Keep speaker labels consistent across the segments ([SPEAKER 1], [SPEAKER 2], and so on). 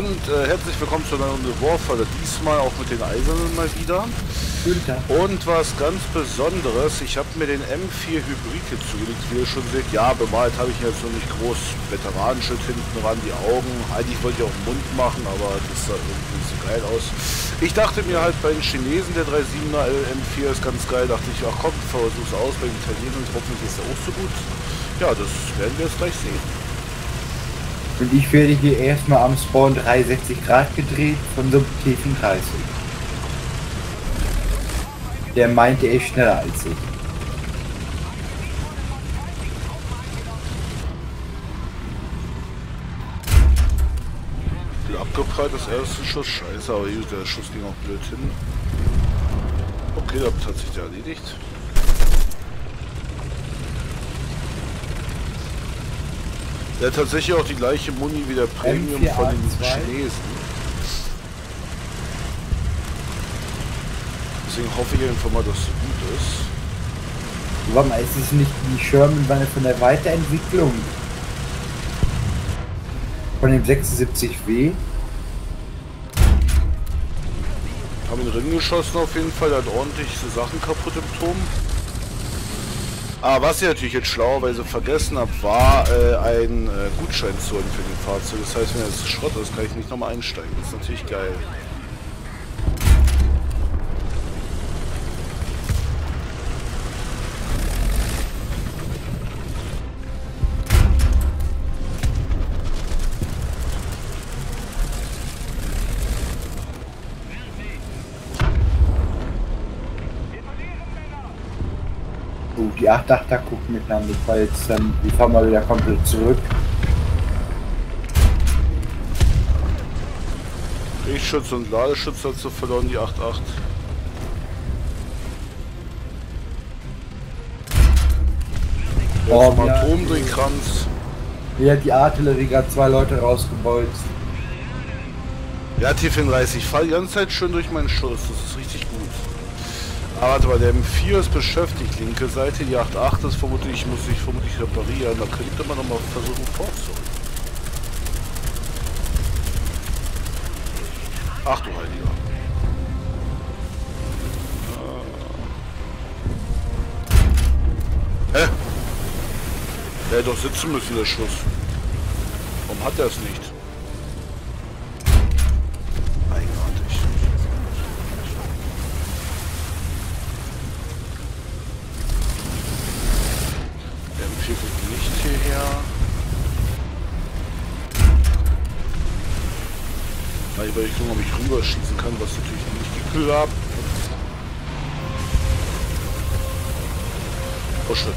[SPEAKER 1] und äh, herzlich willkommen zu einer Runde Warfare. Diesmal auch mit den Eisernen mal wieder. Und was ganz Besonderes, ich habe mir den M4 Hybrid hier zugelegt, wie ihr schon seht. Ja, bemalt habe ich jetzt noch nicht groß. Veteranenschild hinten ran, die Augen. Eigentlich wollte ich auch den Mund machen, aber das sah irgendwie nicht so geil aus. Ich dachte mir halt bei den Chinesen, der 37er M4 ist ganz geil. Dachte ich, ach komm, versuch's aus. Bei den Italienern hoffentlich ist er auch so gut. Ja, das werden wir jetzt gleich sehen.
[SPEAKER 2] Und ich werde hier erstmal am Spawn 360 Grad gedreht von so einem tiefen 30. Der meinte, er ist schneller als ich.
[SPEAKER 1] Abgeprallt das erste Schuss, scheiße, aber der Schuss ging auch blöd hin. Okay, damit hat sich der erledigt. Der hat tatsächlich auch die gleiche Muni wie der Premium von den Chinesen. Deswegen hoffe ich einfach mal, dass es gut ist.
[SPEAKER 2] Warte mal, ist es nicht die Sherman von der Weiterentwicklung? Von dem 76W?
[SPEAKER 1] Haben ihn Ring geschossen auf jeden Fall, der hat ordentlich Sachen kaputt im Turm. Ah, was ich natürlich jetzt schlauerweise vergessen habe, war äh, ein äh, Gutschein zu holen für den Fahrzeug. Das heißt, wenn es Schrott ist, kann ich nicht nochmal einsteigen. Das ist natürlich geil.
[SPEAKER 2] Die 8-8er guckt mich an. Ich war jetzt dann, ich fahr mal wieder komplett zurück.
[SPEAKER 1] Richtschutz und Ladeschutz dazu verloren, die 8-8. Oh, ja, Atomdrehkranz.
[SPEAKER 2] Ja, die Artillerie gerade zwei Leute rausgebolzt.
[SPEAKER 1] Ja, T34, ich fahre die ganze Zeit schön durch meinen Schuss. Das ist richtig gut. Ah, warte mal, der M4 ist beschäftigt, linke Seite, die 8.8 ist vermutlich, muss ich vermutlich reparieren, da könnte man nochmal versuchen fortzuholen. Ach du Heiliger. Ah. Hä? Der hätte doch sitzen müssen, der Schuss. Warum hat er es nicht? Weil ich nur noch mich rüberschießen kann, was natürlich nicht habe. Oh shit.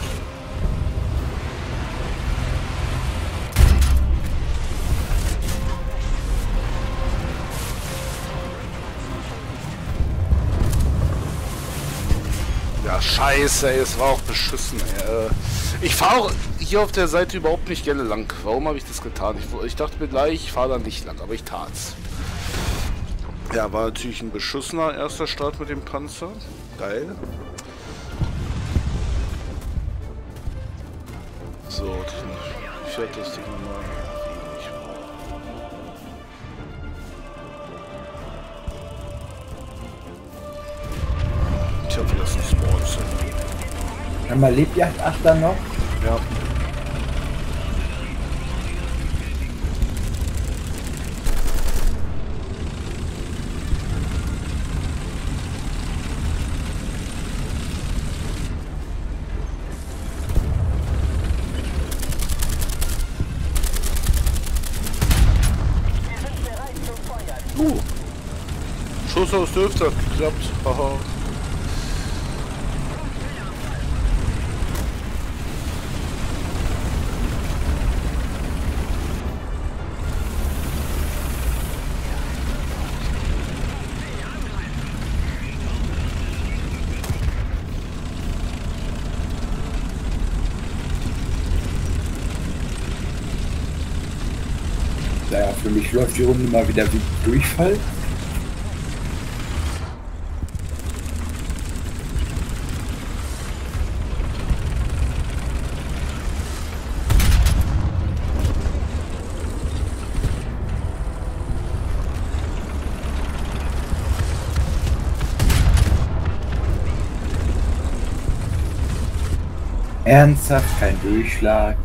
[SPEAKER 1] Ja, scheiße, ey, es war auch beschissen. Ey. Ich fahre hier auf der Seite überhaupt nicht gerne lang. Warum habe ich das getan? Ich, ich dachte mir gleich, ich fahre da nicht lang, aber ich tat's. Ja, war natürlich ein beschissener erster Start mit dem Panzer. Geil. So, ich werde das Ding nochmal Ich das ist ein Spawn.
[SPEAKER 2] Einmal lebt die 8 noch?
[SPEAKER 1] Ja. Schuss aus der Hüfte hat geklappt. Haha.
[SPEAKER 2] Naja, für mich läuft die Runde mal wieder wie Durchfall. Ernsthaft kein Durchschlag.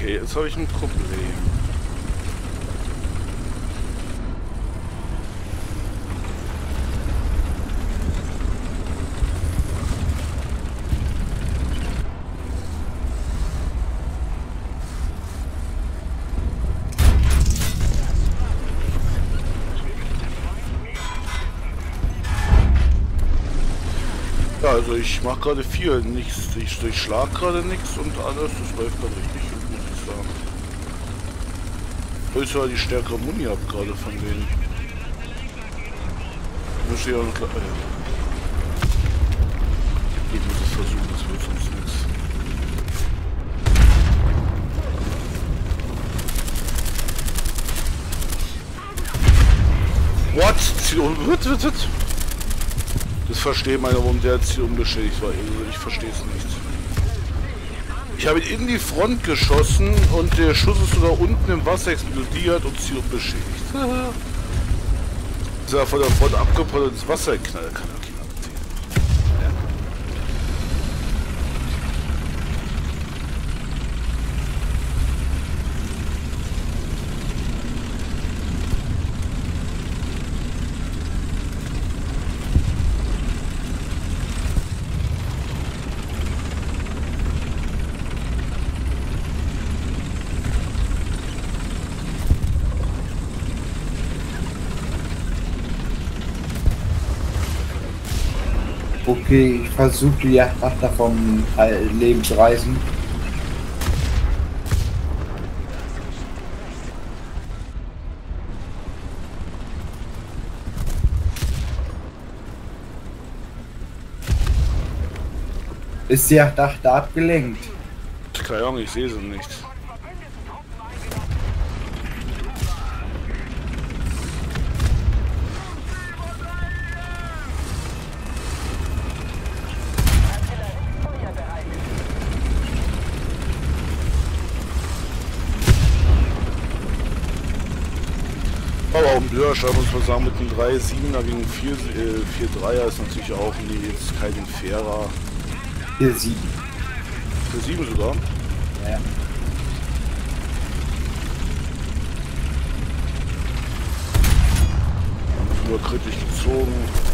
[SPEAKER 1] Okay, jetzt habe ich ein Problem. Also ich mache gerade viel, nichts, ich durchschlag gerade nichts und alles, das läuft dann richtig gut, muss ich sagen. Ich ja die stärkere Muni ab gerade von denen. Muss ich auch noch... Äh, ich muss es versuchen, das wird sonst nichts. What? Ziel um... Das verstehe meiner, warum der Ziel unbeschädigt war. Also ich verstehe es nicht. Ich habe ihn in die Front geschossen und der Schuss ist sogar unten im Wasser explodiert und Ziel unbeschädigt. ist er von der Front abgeprallt ins Wasser geknallt. Kann okay.
[SPEAKER 2] Ich versuche die Yachtwachter vom Leben zu reißen. Ist die Yachtwachter abgelenkt?
[SPEAKER 1] Keine Ahnung, ich sehe sie nicht. Auch ein Höherstab muss man sagen, mit einem 3-7er gegen 4-3er äh, ist natürlich auch nie jetzt kein fairer.
[SPEAKER 2] 4-7.
[SPEAKER 1] 4-7 sogar?
[SPEAKER 2] Ja.
[SPEAKER 1] Nur kritisch gezogen.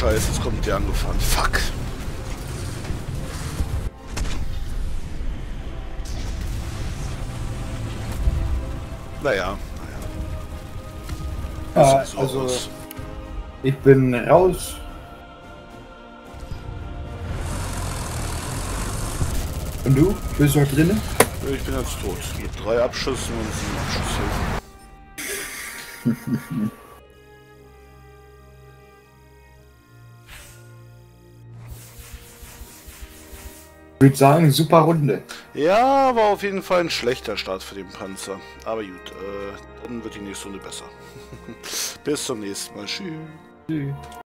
[SPEAKER 1] Scheiße, jetzt kommt der angefahren. Fuck. Naja, naja.
[SPEAKER 2] Ah, also, ich bin raus. Und du? Bist du noch drinnen?
[SPEAKER 1] Ich bin jetzt tot. Mit drei Abschüssen und sieben Abschusshilfen.
[SPEAKER 2] Ich würde sagen, super Runde.
[SPEAKER 1] Ja, war auf jeden Fall ein schlechter Start für den Panzer. Aber gut, äh, dann wird die nächste Runde besser. Bis zum nächsten Mal. Tschüss.
[SPEAKER 2] Tschüss.